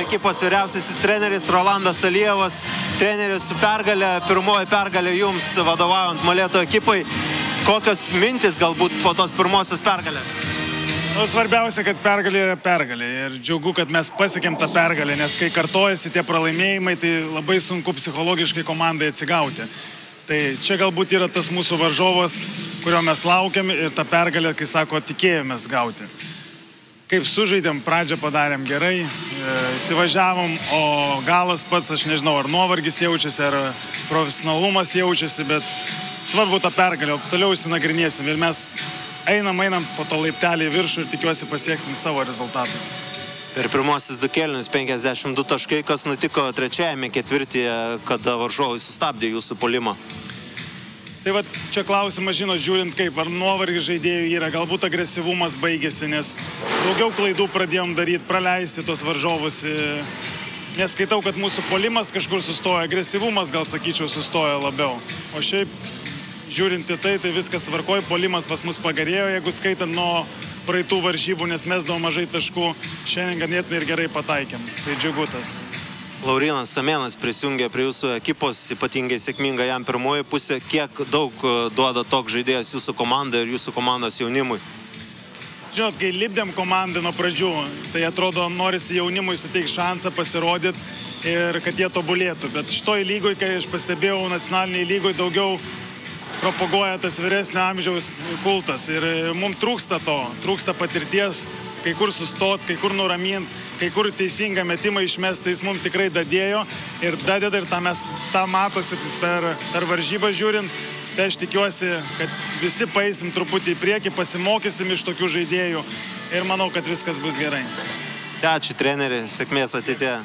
ekipos vyriausiasis treneris Rolandas Alievas. Treneris su pergalė, pirmoji pergalė jums vadovaujant Molėto ekipai. Kokios mintis galbūt po tos pirmosios pergalės? Nu, svarbiausia, kad pergalė yra pergalė. Ir džiaugu, kad mes pasiekėm tą pergalę, nes kai kartojasi tie pralaimėjimai, tai labai sunku psichologiškai komandai atsigauti. Tai čia galbūt yra tas mūsų varžovas, kurio mes laukiam ir tą pergalę, kai sako, tikėjomės gauti. Kaip sužaidėm, pradžią padarėm gerai, e, įsivažiavom, o galas pats, aš nežinau, ar nuovargis jaučiasi, ar profesionalumas jaučiasi, bet svarbu tą pergalę, toliau įsinagrinėsim ir mes einam, einam po to laiptelį į viršų ir tikiuosi pasieksim savo rezultatus. Per pirmosius du kelnius 52 taškai, kas nutiko trečiajame ketvirtyje, kada varžovai sustabdė jūsų polimą. Tai va čia klausimas, žinot, žiūrint kaip, ar nuovargis žaidėjų yra, galbūt agresyvumas baigėsi, nes daugiau klaidų pradėjom daryti, praleisti tos varžovus. e, Neskaitau, kad mūsų polimas kažkur sustoja, agresyvumas gal sakyčiau sustoja labiau. O šiaip, žiūrint į tai, tai viskas tvarkoj, polimas pas mus pagerėjo, jeigu skaitant nuo praeitų varžybų, nes mes daug mažai taškų, šiandien ganėtinai ir gerai pataikėm. Tai džiugutas. Laurinas Samėnas prisijungė prie jūsų ekipos, ypatingai sėkminga jam pirmoji pusė. Kiek daug e, duoda toks žaidėjas jūsų komandai ir jūsų komandos jaunimui? Žinot, kai lipdėm komandą nuo pradžių, tai atrodo, norisi jaunimui suteikti šansą pasirodyti ir kad jie tobulėtų. Bet šitoj lygoj, kai aš pastebėjau, nacionaliniai lygoj daugiau propaguoja tas vyresnio amžiaus kultas. Ir mums trūksta to, trūksta patirties, kai kur sustot, kai kur nuramint, kai kur teisingą metimą išmesti, tai jis mums tikrai dadėjo ir dadeda ir tą mes tą matosi per, per varžybą žiūrint. Tai aš tikiuosi, kad visi paeisim truputį į priekį, pasimokysim iš tokių žaidėjų ir manau, kad viskas bus gerai. Ačiū treneri, sėkmės ateityje.